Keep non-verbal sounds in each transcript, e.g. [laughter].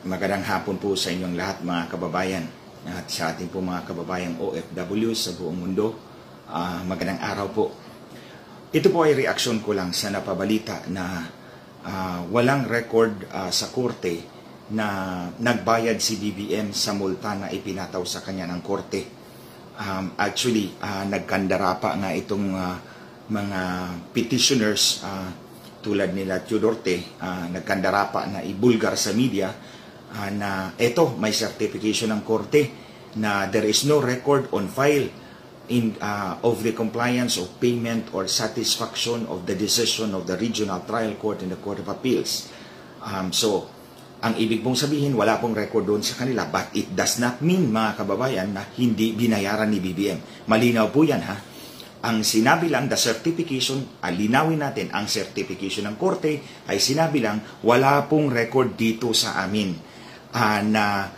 Magandang hapon po sa inyong lahat mga kababayan at sa ating po mga kababayang OFW sa buong mundo. Ah, magandang araw po. Ito po ay reaksyon ko lang sa napabalita na ah, walang record ah, sa korte na nagbayad si BBM sa multa na ipinataw sa kanya ng korte. Um, actually, ah, nagkandara pa nga itong ah, mga petitioners ah, tulad nila Tudorte, uh, nagkandara pa na ibulgar sa media uh, na eto, may certification ng korte na there is no record on file in uh, of the compliance of payment or satisfaction of the decision of the regional trial court and the court of appeals. Um, so, ang ibig pong sabihin, wala pong record doon sa kanila, but it does not mean, mga kababayan, na hindi binayaran ni BBM. Malinaw po yan, ha? Ang sinabi lang, the certification, alinawin natin, ang certification ng korte ay sinabi lang, wala pong record dito sa amin uh, na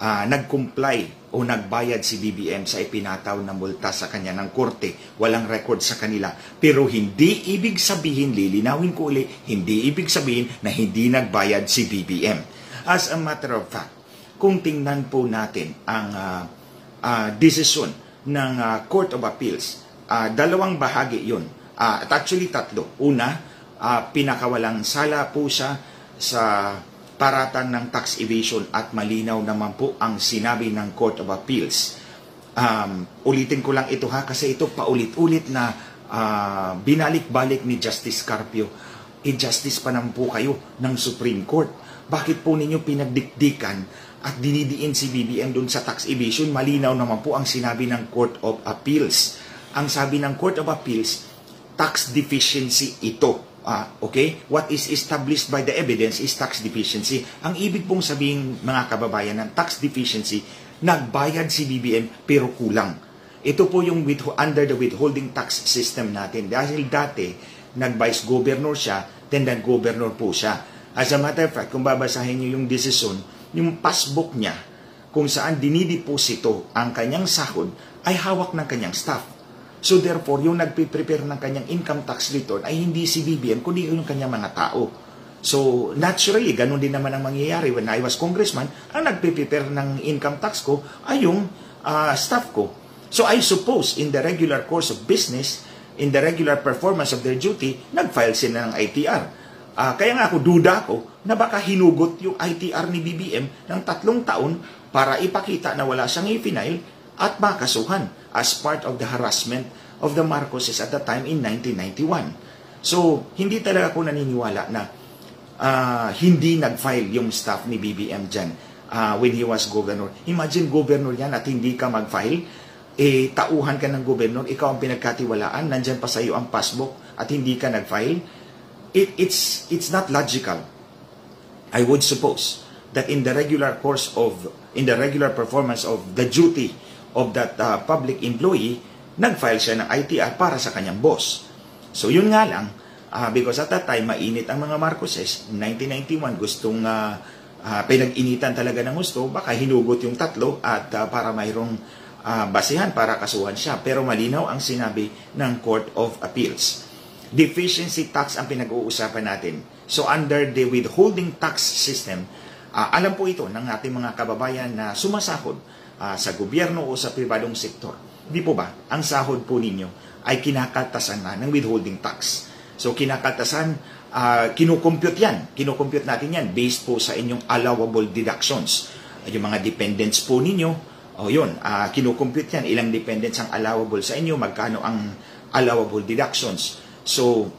uh, nag-comply o nagbayad si BBM sa ipinataw na multa sa kanya ng korte. Walang record sa kanila. Pero hindi ibig sabihin, lilinawin ko uli, hindi ibig sabihin na hindi nagbayad si BBM. As a matter of fact, kung tingnan po natin ang uh, uh, desisyon ng uh, Court of Appeals, uh, dalawang bahagi yun. Uh, at actually tatlo. Una, uh, pinakawalang sala po siya sa paratan ng tax evasion at malinaw naman po ang sinabi ng Court of Appeals. Um, ulitin ko lang ito ha kasi ito paulit-ulit na uh, binalik-balik ni Justice Carpio. Injustice pa naman po kayo ng Supreme Court. Bakit po ninyo pinagdikdikan at dinidiin si BBM doon sa tax evasion? Malinaw naman po ang sinabi ng Court of Appeals ang sabi ng Court of Appeals, tax deficiency ito. Ah, okay? What is established by the evidence is tax deficiency. Ang ibig pong sabihin, mga kababayan, ng tax deficiency, nagbayad si BBM pero kulang. Ito po yung with, under the withholding tax system natin. Dahil dati, nag-vice governor siya, then nag-governor po siya. As a matter of fact, kung babasahin niyo yung decision, yung passbook niya, kung saan dinideposito ang kanyang sahod, ay hawak ng kanyang staff. So therefore, yung nagpe-prepare ng kanyang income tax return ay hindi si BBM, kundi yung kanyang mga tao. So naturally, ganun din naman ang mangyayari when I was congressman, ang nagpe-prepare ng income tax ko ay yung uh, staff ko. So I suppose in the regular course of business, in the regular performance of their duty, nag-file sila ng ITR. Uh, ah, kaya nga ako, duda ko na baka hinugot yung ITR ni BBM ng tatlong taon para ipakita na wala siyang i-file at makasuhan as part of the harassment of the Marcoses at the time in 1991. So, hindi talaga ako naniniwala na uh, hindi nag-file yung staff ni BBM dyan uh, when he was governor. Imagine governor yan at hindi ka mag-file, eh, tauhan ka ng governor, ikaw ang pinagkatiwalaan, nandyan pa sa iyo ang passbook at hindi ka nag-file. It, it's, it's not logical. I would suppose that in the regular course of, in the regular performance of the duty of that uh, public employee, nag-file siya ng ITR para sa kanyang boss. So yun nga lang, uh, because at that time, mainit ang mga Marcoses, 1991, gustong uh, uh, pinag-initan talaga ng gusto, baka hinugot yung tatlo at uh, para mayroong uh, basihan para kasuhan siya. Pero malinaw ang sinabi ng Court of Appeals. Deficiency tax ang pinag-uusapan natin. So under the withholding tax system, uh, alam po ito ng ating mga kababayan na sumasahod uh, sa gobyerno o sa pribadong sektor. Di po ba? Ang sahod po ninyo ay kinakaltasan na ng withholding tax. So kinakaltasan, uh, kinukompute yan. Kinukompute natin yan based po sa inyong allowable deductions. Yung mga dependents po ninyo, o oh, yun, uh, kinukompute yan. Ilang dependents ang allowable sa inyo, magkano ang allowable deductions. So,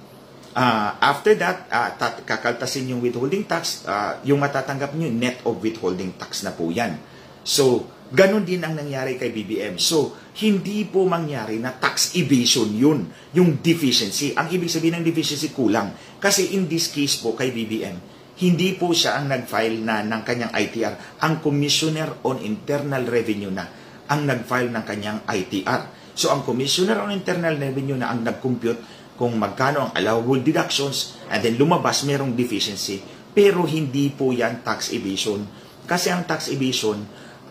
uh, after that, uh, tat- kakaltasin yung withholding tax, uh, yung matatanggap nyo, net of withholding tax na po yan. So, Ganon din ang nangyari kay BBM. So, hindi po mangyari na tax evasion yun, yung deficiency. Ang ibig sabihin ng deficiency kulang. Kasi in this case po kay BBM, hindi po siya ang nag-file na ng kanyang ITR. Ang Commissioner on Internal Revenue na ang nag-file ng kanyang ITR. So, ang Commissioner on Internal Revenue na ang nag-compute kung magkano ang allowable deductions and then lumabas merong deficiency. Pero hindi po yan tax evasion. Kasi ang tax evasion,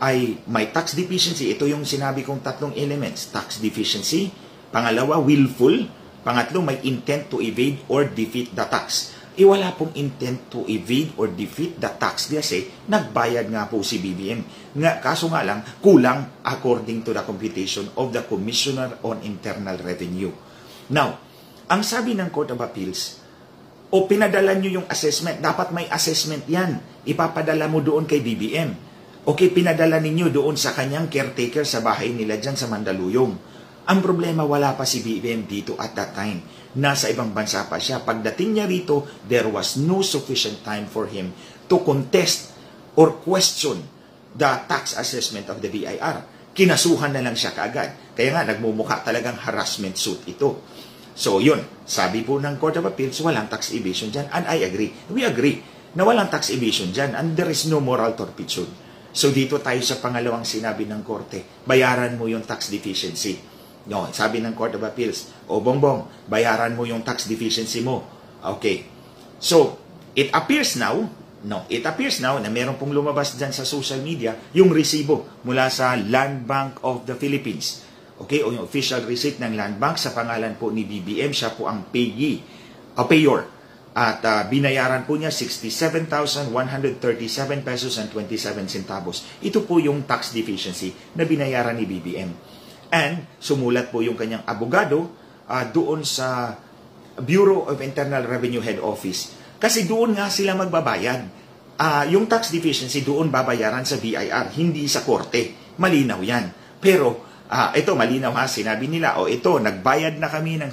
ay may tax deficiency. Ito yung sinabi kong tatlong elements. Tax deficiency. Pangalawa, willful. Pangatlo, may intent to evade or defeat the tax. eh wala pong intent to evade or defeat the tax kasi nagbayad nga po si BBM. Nga, kaso nga lang, kulang according to the computation of the Commissioner on Internal Revenue. Now, ang sabi ng Court of Appeals, o pinadala nyo yung assessment, dapat may assessment yan. Ipapadala mo doon kay BBM. Okay, pinadala ninyo doon sa kanyang caretaker sa bahay nila dyan sa Mandaluyong. Ang problema, wala pa si BBM dito at that time. Nasa ibang bansa pa siya. Pagdating niya rito, there was no sufficient time for him to contest or question the tax assessment of the BIR. Kinasuhan na lang siya kaagad. Kaya nga, nagmumukha talagang harassment suit ito. So, yun. Sabi po ng Court of Appeals, walang tax evasion dyan. And I agree. We agree na walang tax evasion dyan. And there is no moral turpitude. So, dito tayo sa pangalawang sinabi ng Korte. Bayaran mo yung tax deficiency. No, sabi ng Court of Appeals, o bongbong, bayaran mo yung tax deficiency mo. Okay. So, it appears now, no, it appears now na meron pong lumabas dyan sa social media yung resibo mula sa Land Bank of the Philippines Okay, o yung official receipt ng Land Bank sa pangalan po ni BBM, siya po ang payee, o payor. At uh, binayaran po niya 67,137 pesos and 27 centavos. Ito po yung tax deficiency na binayaran ni BBM. And sumulat po yung kanyang abogado uh, doon sa Bureau of Internal Revenue Head Office. Kasi doon nga sila magbabayad. Uh, yung tax deficiency doon babayaran sa BIR, hindi sa korte. Malinaw yan. Pero Ah, ito malinaw ha, sinabi nila, o oh, ito, nagbayad na kami ng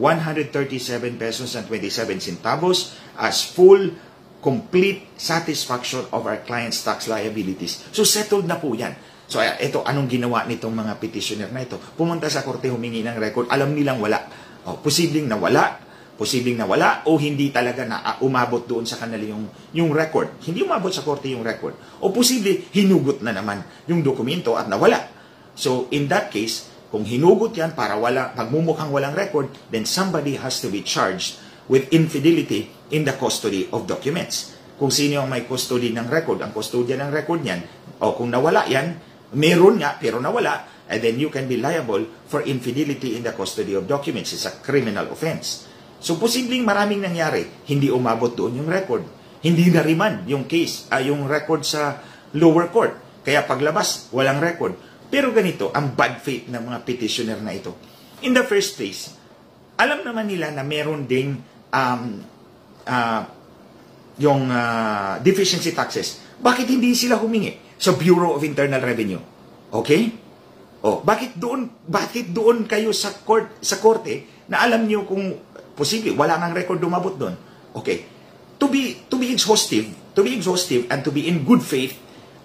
67,137 pesos and 27 centavos as full complete satisfaction of our client's tax liabilities. So settled na po yan. So ito, anong ginawa nitong mga petitioner na ito? Pumunta sa korte, humingi ng record, alam nilang wala. O, posibleng nawala, posibleng nawala o hindi talaga na uh, umabot doon sa kanila yung, yung record. Hindi umabot sa korte yung record. O posible, hinugot na naman yung dokumento at nawala. So, in that case, kung hinugot yan para wala, pagmumukhang walang record, then somebody has to be charged with infidelity in the custody of documents. Kung sino ang may custody ng record, ang custodian ng record niyan, o kung nawala yan, meron nga pero nawala, and then you can be liable for infidelity in the custody of documents. It's a criminal offense. So, posibleng maraming nangyari. Hindi umabot doon yung record. Hindi nariman yung case, ay uh, yung record sa lower court. Kaya paglabas, walang record. Pero ganito, ang bad faith ng mga petitioner na ito. In the first place, alam naman nila na meron ding um, uh, yung uh, deficiency taxes. Bakit hindi sila humingi sa Bureau of Internal Revenue? Okay? Oh, bakit doon bakit doon kayo sa court sa korte na alam niyo kung Posible, wala nang record dumabot doon. Okay. To be, to be exhaustive, to be exhaustive and to be in good faith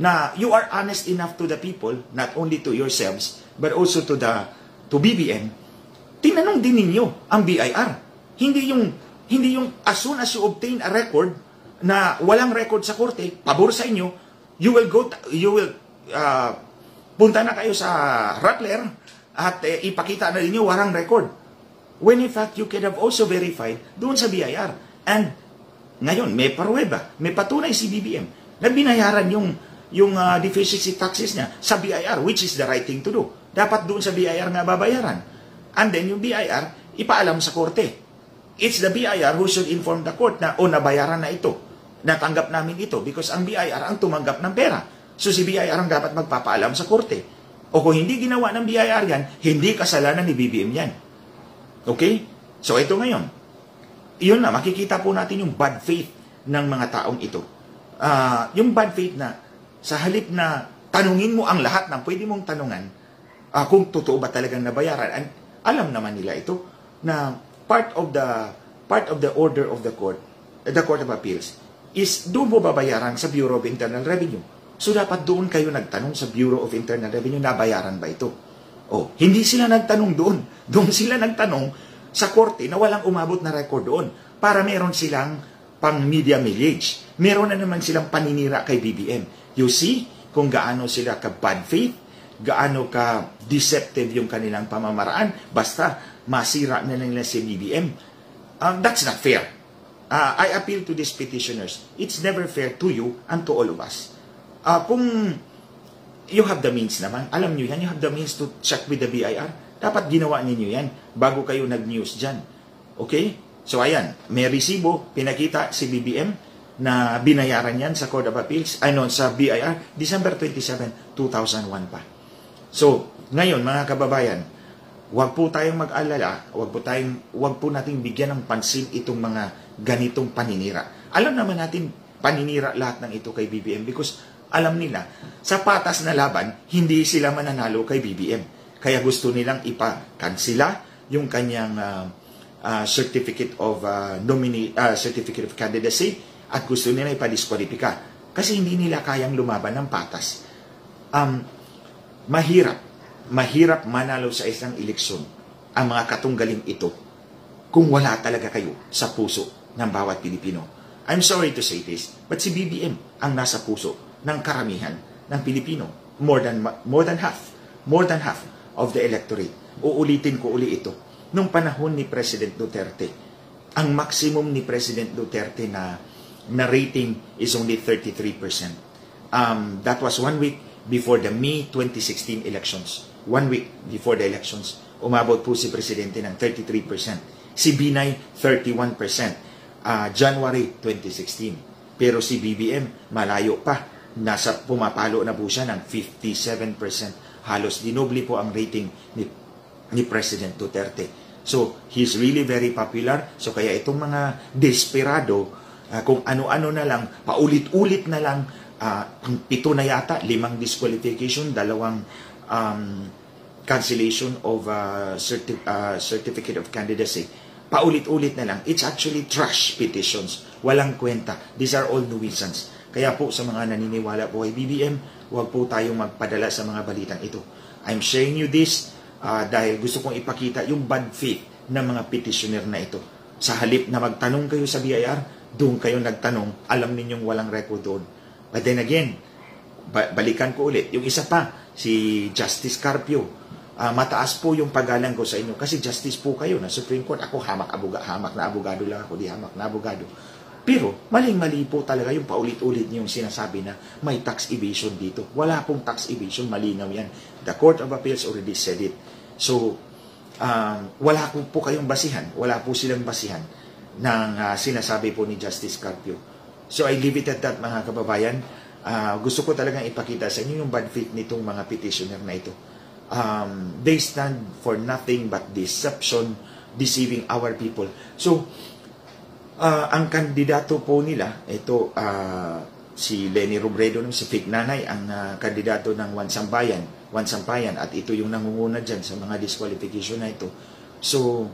na you are honest enough to the people, not only to yourselves, but also to the to BBM, tinanong din ninyo ang BIR. Hindi yung hindi yung as soon as you obtain a record na walang record sa korte, pabor sa inyo, you will go you will uh, punta na kayo sa Rappler at eh, ipakita na ninyo walang record. When in fact, you could have also verified doon sa BIR. And ngayon, may paruweba, may patunay si BBM na binayaran yung, yung uh, deficiency taxes niya sa BIR, which is the right thing to do. Dapat doon sa BIR nga babayaran. And then yung BIR, ipaalam sa korte. It's the BIR who should inform the court na, o oh, nabayaran na ito. Natanggap namin ito because ang BIR ang tumanggap ng pera. So si BIR ang dapat magpapaalam sa korte. O kung hindi ginawa ng BIR yan, hindi kasalanan ni BBM yan. Okay? So ito ngayon. Iyon na, makikita po natin yung bad faith ng mga taong ito. Uh, yung bad faith na sa halip na tanungin mo ang lahat ng pwede mong tanungan uh, kung totoo ba talagang nabayaran. And alam naman nila ito na part of the part of the order of the court, the Court of Appeals, is doon mo babayaran sa Bureau of Internal Revenue. So dapat doon kayo nagtanong sa Bureau of Internal Revenue, nabayaran ba ito? Oh, hindi sila nagtanong doon. [laughs] Doon sila nagtanong sa korte na walang umabot na record doon para meron silang pang media millage. Meron na naman silang paninira kay BBM. You see kung gaano sila ka bad faith, gaano ka deceptive yung kanilang pamamaraan, basta masira na nila si BBM. Um, that's not fair. Uh, I appeal to these petitioners. It's never fair to you and to all of us. Uh, kung you have the means naman. Alam nyo yan, you have the means to check with the BIR. Dapat ginawa ninyo yan bago kayo nag-news dyan. Okay? So ayan, may resibo, pinakita si BBM na binayaran yan sa Court of Appeals, ano, sa BIR, December 27, 2001 pa. So, ngayon mga kababayan, Huwag po tayong mag-alala, huwag po tayong huwag po nating bigyan ng pansin itong mga ganitong paninira. Alam naman natin paninira lahat ng ito kay BBM because alam nila sa patas na laban hindi sila mananalo kay BBM. Kaya gusto nilang ipa-kansila yung kanyang uh, uh, certificate of uh, nominee uh, certificate of candidacy at gusto nila ipa-disqualify kasi hindi nila kayang lumaban ng patas. Um, mahirap mahirap manalo sa isang eleksyon ang mga katunggaling ito kung wala talaga kayo sa puso ng bawat Pilipino. I'm sorry to say this, but si BBM ang nasa puso ng karamihan ng Pilipino. More than, more than half. More than half of the electorate. Uulitin ko uli ito. Nung panahon ni President Duterte, ang maximum ni President Duterte na, na rating is only 33%. Um, that was one week before the May 2016 elections one week before the elections, umabot po si Presidente ng 33%. Si Binay, 31%. Uh, January 2016. Pero si BBM, malayo pa. Nasa pumapalo na po siya ng 57%. Halos dinobli po ang rating ni, ni President Duterte. So, he's really very popular. So, kaya itong mga desperado, uh, kung ano-ano na lang, paulit-ulit na lang, uh, pito na yata, limang disqualification, dalawang um, cancellation of uh, certi- uh, certificate of candidacy. Paulit-ulit na lang. It's actually trash petitions. Walang kwenta. These are all nuisance. Kaya po sa mga naniniwala po kay BBM, huwag po tayong magpadala sa mga balitang ito. I'm sharing you this uh, dahil gusto kong ipakita yung bad faith ng mga petitioner na ito. Sa halip na magtanong kayo sa BIR, doon kayo nagtanong, alam ninyong walang record doon. But then again, balikan ko ulit, yung isa pa, si Justice Carpio. Uh, mataas po yung paggalang ko sa inyo kasi justice po kayo na Supreme Court. Ako hamak, abuga, hamak na abogado lang ako, di hamak na abogado. Pero maling-mali po talaga yung paulit-ulit niyong sinasabi na may tax evasion dito. Wala pong tax evasion, malinaw yan. The Court of Appeals already said it. So, um, wala po kayong basihan, wala po silang basihan ng uh, sinasabi po ni Justice Carpio. So I leave it at that mga kababayan uh, gusto ko talagang ipakita sa inyo yung bad faith nitong mga petitioner na ito. Um, they stand for nothing but deception, deceiving our people. So, uh, ang kandidato po nila, ito uh, si Lenny Robredo, si fake nanay, ang uh, kandidato ng Wansambayan, Wansampayan, at ito yung nangunguna dyan sa mga disqualification na ito. So,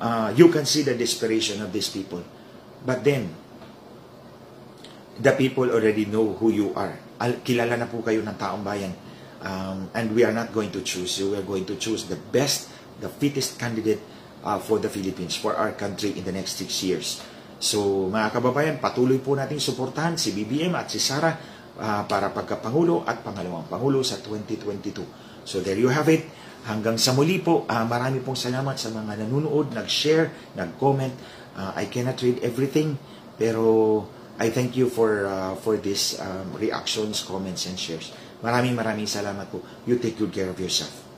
uh, you can see the desperation of these people. But then, the people already know who you are. Al kilala na po kayo ng taong bayan. Um, and we are not going to choose you. We are going to choose the best, the fittest candidate uh, for the Philippines, for our country in the next six years. So, mga kababayan, patuloy po natin suportahan si BBM at si Sara uh, para pagkapangulo at pangalawang pangulo sa 2022. So, there you have it. Hanggang sa muli po, uh, marami pong salamat sa mga nanonood, nag-share, nag-comment. Uh, I cannot read everything, pero I thank you for uh, for this um, reactions, comments, and shares. Maraming maraming salamat po. You take good care of yourself.